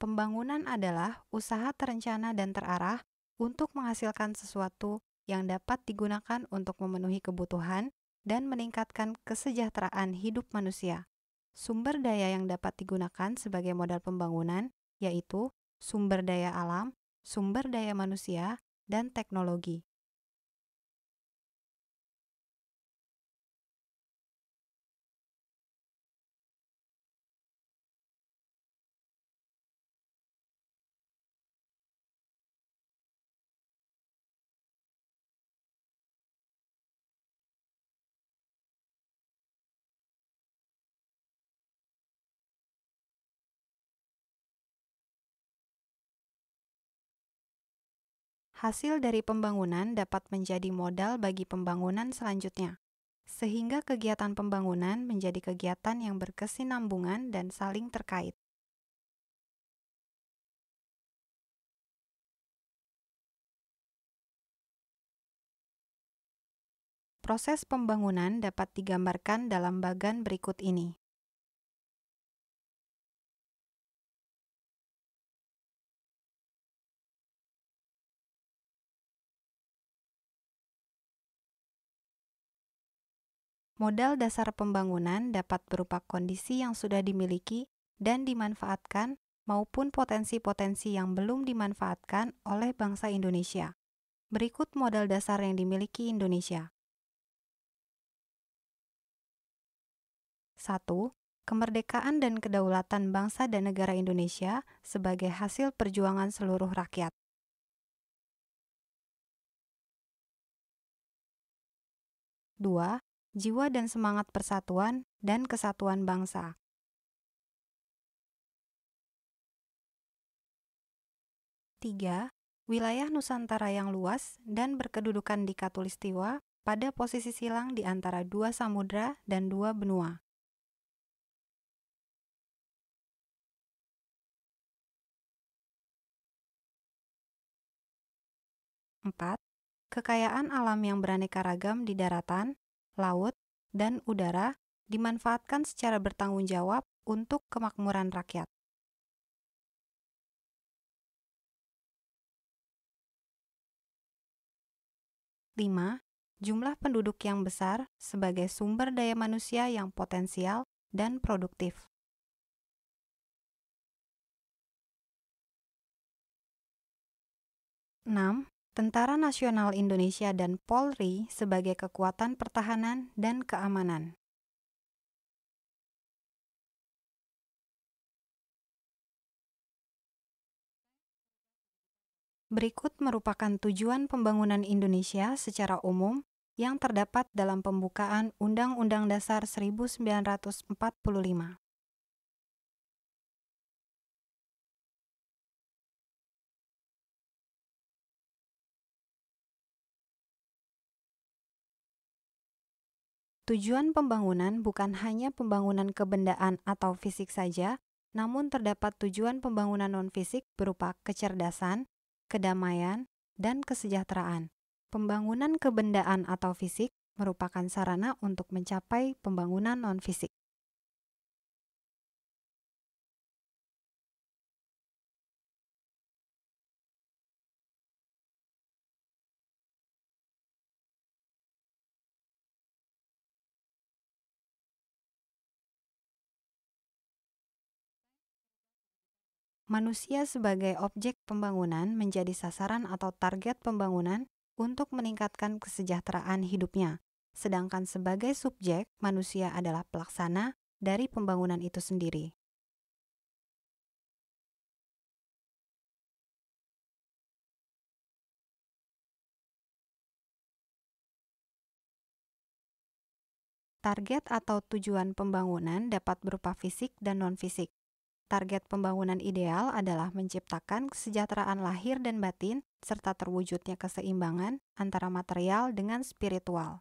Pembangunan adalah usaha terencana dan terarah untuk menghasilkan sesuatu yang dapat digunakan untuk memenuhi kebutuhan dan meningkatkan kesejahteraan hidup manusia. Sumber daya yang dapat digunakan sebagai modal pembangunan yaitu sumber daya alam, sumber daya manusia, dan teknologi. Hasil dari pembangunan dapat menjadi modal bagi pembangunan selanjutnya, sehingga kegiatan pembangunan menjadi kegiatan yang berkesinambungan dan saling terkait. Proses pembangunan dapat digambarkan dalam bagan berikut ini. Modal dasar pembangunan dapat berupa kondisi yang sudah dimiliki dan dimanfaatkan maupun potensi-potensi yang belum dimanfaatkan oleh bangsa Indonesia. Berikut modal dasar yang dimiliki Indonesia. 1. Kemerdekaan dan kedaulatan bangsa dan negara Indonesia sebagai hasil perjuangan seluruh rakyat. 2 jiwa dan semangat persatuan dan kesatuan bangsa. Tiga, wilayah Nusantara yang luas dan berkedudukan di Katulistiwa pada posisi silang di antara dua samudra dan dua benua. Empat, kekayaan alam yang beraneka ragam di daratan, laut, dan udara dimanfaatkan secara bertanggung jawab untuk kemakmuran rakyat. Lima, jumlah penduduk yang besar sebagai sumber daya manusia yang potensial dan produktif. Enam, Tentara Nasional Indonesia dan Polri sebagai kekuatan pertahanan dan keamanan. Berikut merupakan tujuan pembangunan Indonesia secara umum yang terdapat dalam pembukaan Undang-Undang Dasar 1945. Tujuan pembangunan bukan hanya pembangunan kebendaan atau fisik saja, namun terdapat tujuan pembangunan non-fisik berupa kecerdasan, kedamaian, dan kesejahteraan. Pembangunan kebendaan atau fisik merupakan sarana untuk mencapai pembangunan non-fisik. Manusia sebagai objek pembangunan menjadi sasaran atau target pembangunan untuk meningkatkan kesejahteraan hidupnya, sedangkan sebagai subjek, manusia adalah pelaksana dari pembangunan itu sendiri. Target atau tujuan pembangunan dapat berupa fisik dan non-fisik. Target pembangunan ideal adalah menciptakan kesejahteraan lahir dan batin, serta terwujudnya keseimbangan antara material dengan spiritual.